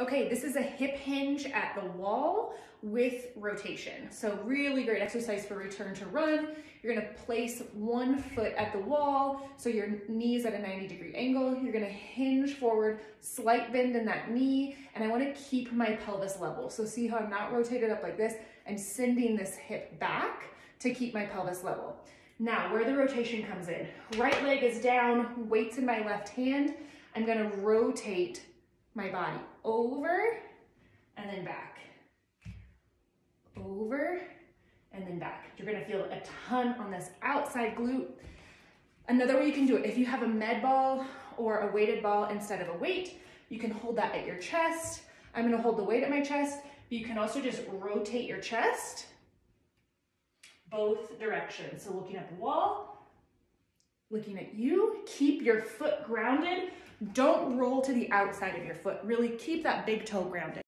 Okay, this is a hip hinge at the wall with rotation. So really great exercise for return to run. You're gonna place one foot at the wall, so your knee's at a 90 degree angle. You're gonna hinge forward, slight bend in that knee, and I wanna keep my pelvis level. So see how I'm not rotated up like this? I'm sending this hip back to keep my pelvis level. Now, where the rotation comes in, right leg is down, weights in my left hand. I'm gonna rotate my body over and then back. Over and then back. You're gonna feel a ton on this outside glute. Another way you can do it, if you have a med ball or a weighted ball instead of a weight, you can hold that at your chest. I'm gonna hold the weight at my chest, but you can also just rotate your chest both directions. So looking at the wall, looking at you, keep your foot grounded don't roll to the outside of your foot. Really keep that big toe grounded.